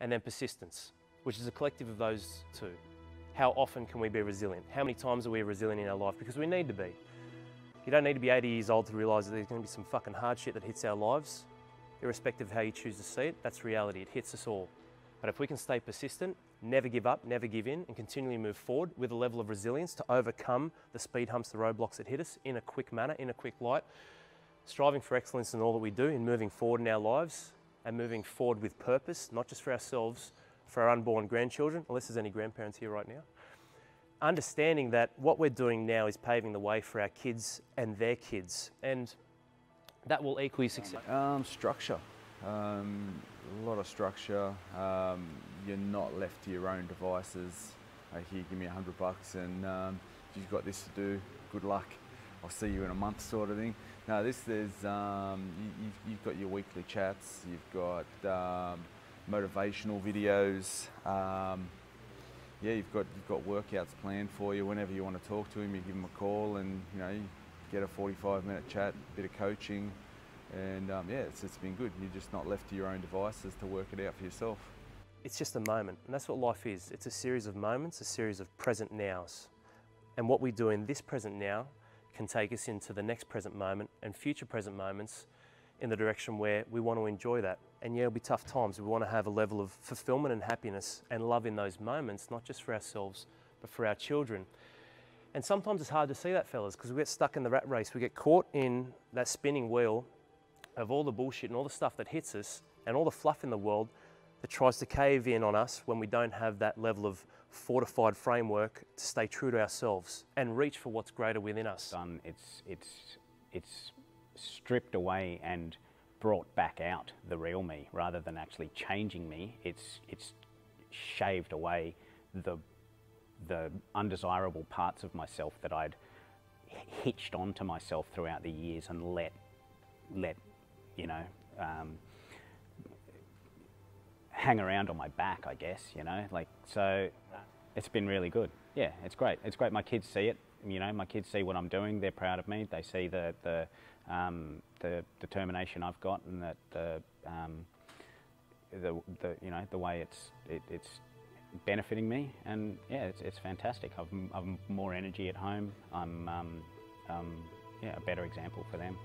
and then persistence, which is a collective of those two. How often can we be resilient? How many times are we resilient in our life? Because we need to be. You don't need to be 80 years old to realise that there's going to be some fucking hard shit that hits our lives, irrespective of how you choose to see it. That's reality. It hits us all. But if we can stay persistent, never give up, never give in, and continually move forward with a level of resilience to overcome the speed humps, the roadblocks that hit us in a quick manner, in a quick light, striving for excellence in all that we do, in moving forward in our lives, and moving forward with purpose, not just for ourselves, for our unborn grandchildren, unless there's any grandparents here right now. Understanding that what we're doing now is paving the way for our kids and their kids, and that will equally succeed. Um, structure. Um, a lot of structure. Um, you're not left to your own devices. Here, give me a hundred bucks, and um, you've got this to do. Good luck. I'll see you in a month, sort of thing. No, this there's um, you, you've got your weekly chats. You've got um, motivational videos. Um, yeah, you've got you've got workouts planned for you. Whenever you want to talk to him, you give him a call, and you know, you get a 45 minute chat, a bit of coaching, and um, yeah, it's, it's been good. You're just not left to your own devices to work it out for yourself. It's just a moment, and that's what life is. It's a series of moments, a series of present nows. And what we do in this present now can take us into the next present moment and future present moments in the direction where we want to enjoy that. And yeah, it'll be tough times. We want to have a level of fulfillment and happiness and love in those moments, not just for ourselves, but for our children. And sometimes it's hard to see that, fellas, because we get stuck in the rat race. We get caught in that spinning wheel of all the bullshit and all the stuff that hits us and all the fluff in the world that tries to cave in on us when we don't have that level of fortified framework to stay true to ourselves and reach for what's greater within us. done, it's, it's, it's stripped away and brought back out the real me rather than actually changing me. It's, it's shaved away the, the undesirable parts of myself that I'd hitched onto myself throughout the years and let, let you know, um, hang around on my back, I guess, you know, like, so it's been really good. Yeah, it's great. It's great. My kids see it. You know, my kids see what I'm doing. They're proud of me. They see the the, um, the determination I've got and that the, um, the the you know the way it's it, it's benefiting me. And yeah, it's, it's fantastic. I've, I've more energy at home. I'm um, um, yeah a better example for them.